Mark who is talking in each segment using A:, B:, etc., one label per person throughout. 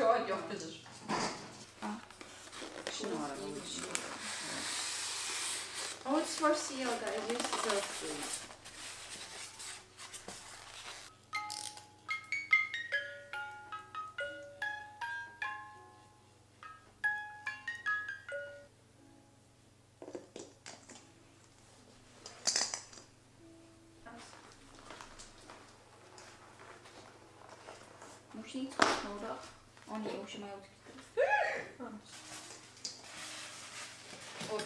A: Jag, ja precis.
B: Şunu var ama.
C: Oh, it's for seal, guys. You're so sweet.
B: Nodig. Oh
D: О, нет, вообще моя утки. Ой,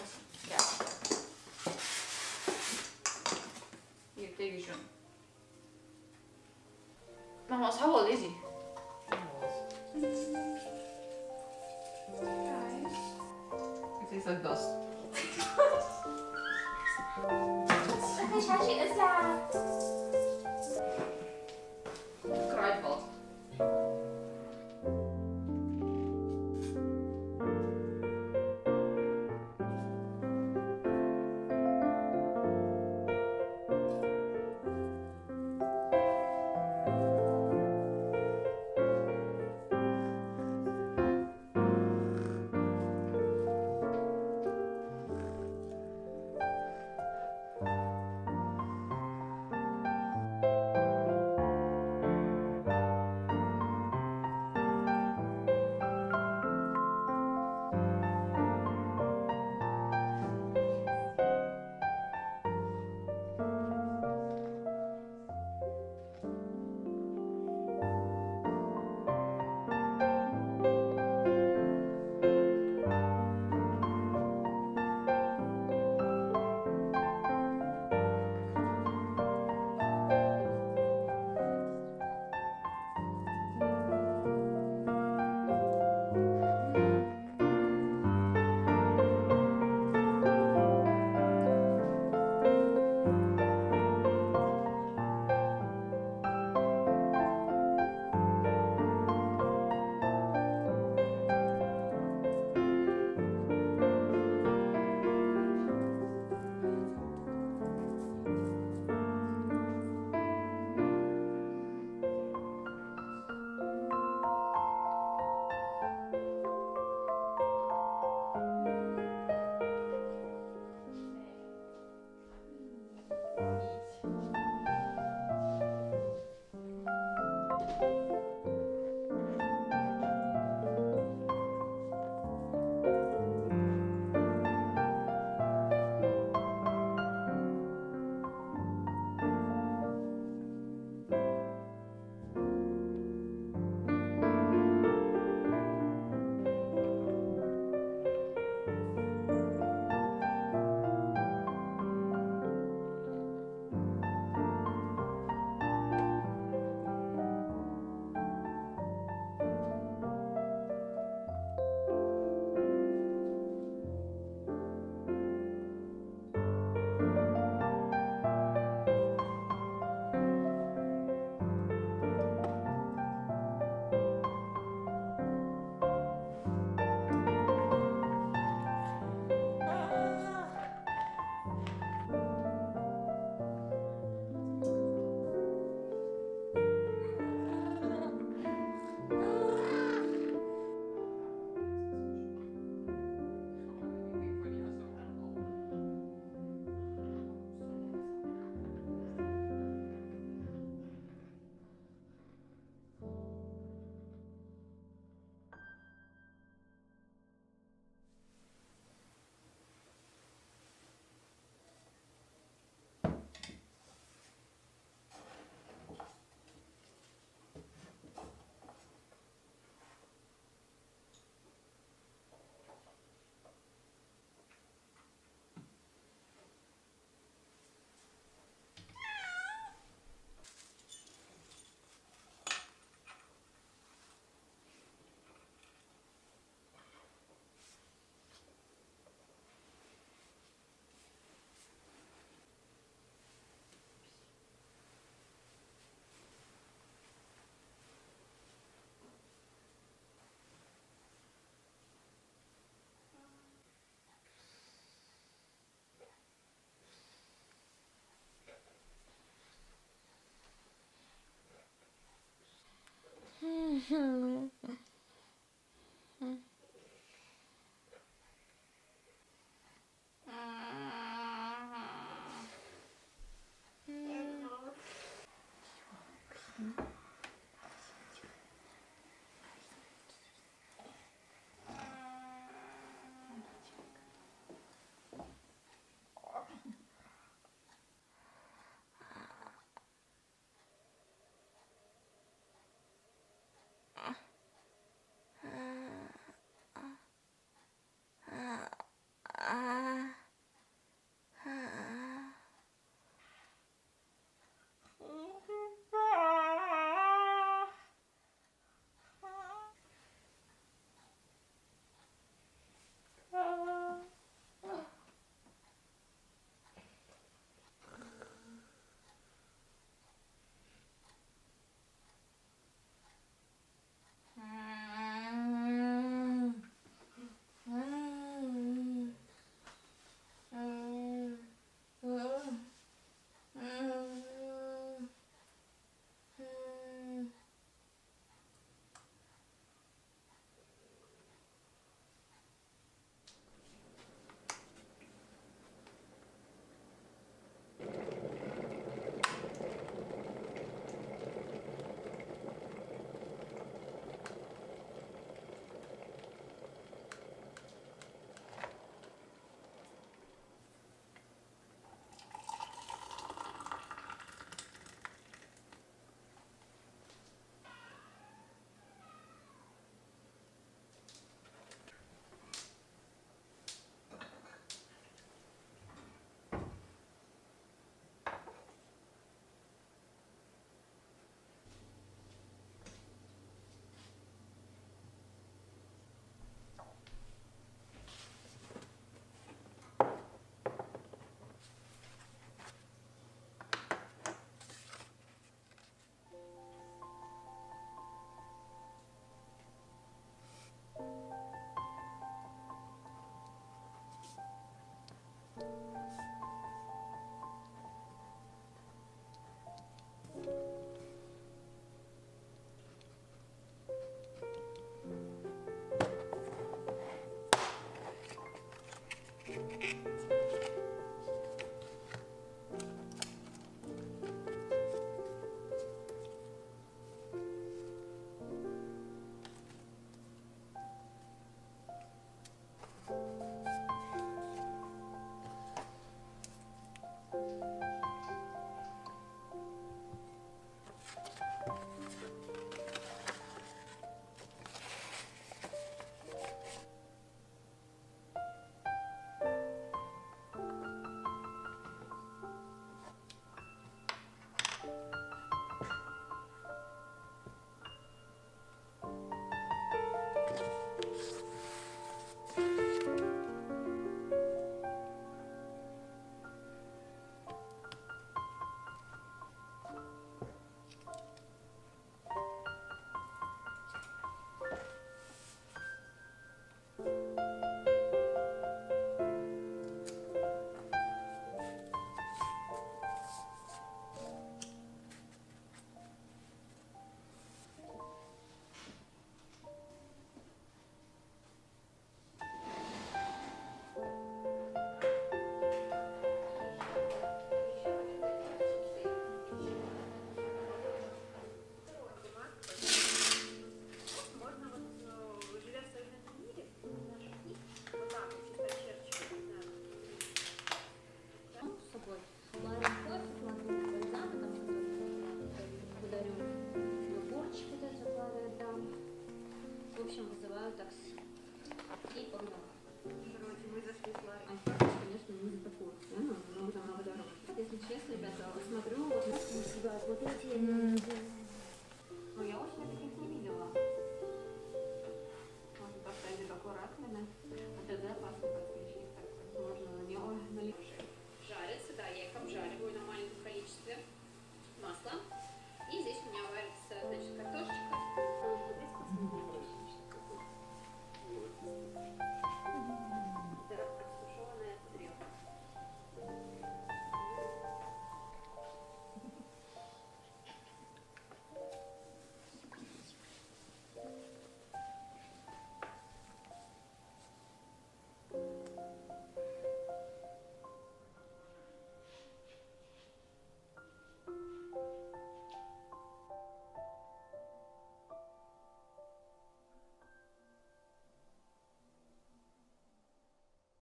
D: う。